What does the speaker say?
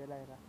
sé la verdad.